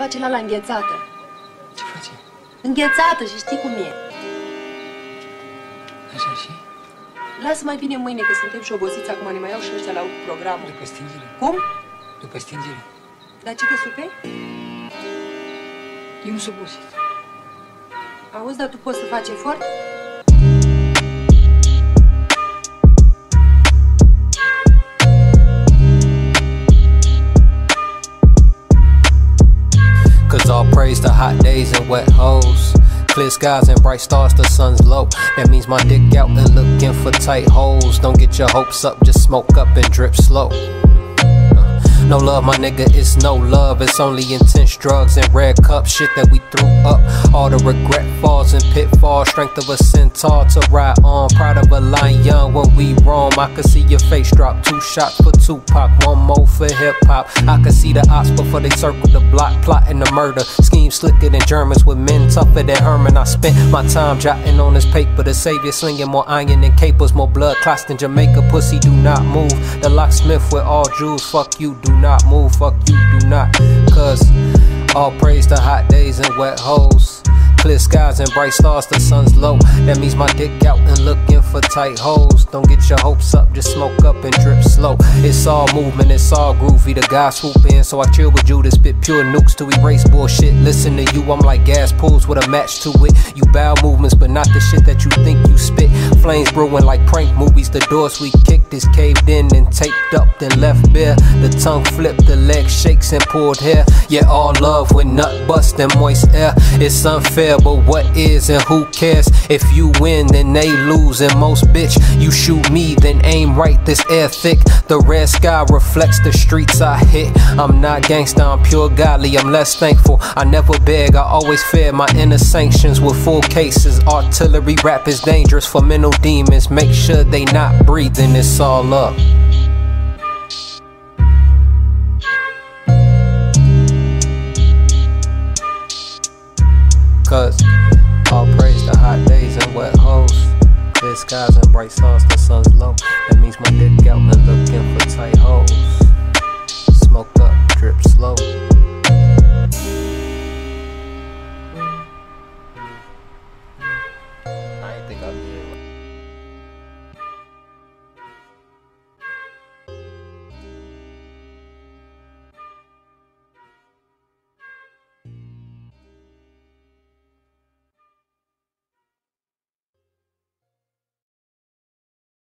face la la înghețată. Ce face? Înghețată și știi cum e. Așa și? Lasă mai bine mâine că suntem și obosiți acum, ne mai iau și ăștia la cu programul. După stingere. Cum? După stingere. Dar ce te supe? Eu nu sunt obosit. Auzi, dar tu poți să faci efort? Praise to hot days and wet hoes. Clear skies and bright stars, the sun's low. That means my dick out and looking for tight holes. Don't get your hopes up, just smoke up and drip slow. No love, my nigga, it's no love. It's only intense drugs and red cup shit that we threw up. All the regret falls and pitfalls. Strength of a centaur to ride on. Proud of a lion when we roam. I can see your face drop. Two shots for Tupac, one more for hip hop. I can see the ops before they circle the block, plotting the murder. Scheme slicker than Germans with men tougher than Herman. I spent my time jotting on this paper. The savior slinging more iron than capers, more blood clots than Jamaica. Pussy, do not move. The locksmith with all jewels, Fuck you, do not move, fuck you, do not. Cause all praise to hot days and wet holes. Clear skies and bright stars, the sun's low. That means my dick out and looking for tight holes. Don't get your hopes up, just smoke up and drip slow. It's all movement, it's all groovy. The guy swoop in, so I chill with you to spit pure nukes to erase bullshit. Listen to you, I'm like gas pools with a match to it. You bow movements, but not the shit that you think you spit. Flames brewing like prank movies. The doors we kicked is caved in and taped up, then left bare. The tongue flipped, the leg shakes and pulled hair. Yeah, all love with nut bust and moist air. It's unfair, but what is and who cares? If you win, then they lose. And most bitch, you shoot me, then aim right. This air thick. The red sky reflects the streets I hit. I'm not gangsta, I'm pure godly. I'm less thankful. I never beg, I always fear my inner sanctions with full cases. Artillery rap is dangerous for mental demons. Make sure they not breathing. It's all up. Cause all praise the hot days and wet hoes. the skies and bright stars, the sun's low. That means my dick out and looking for tight holes.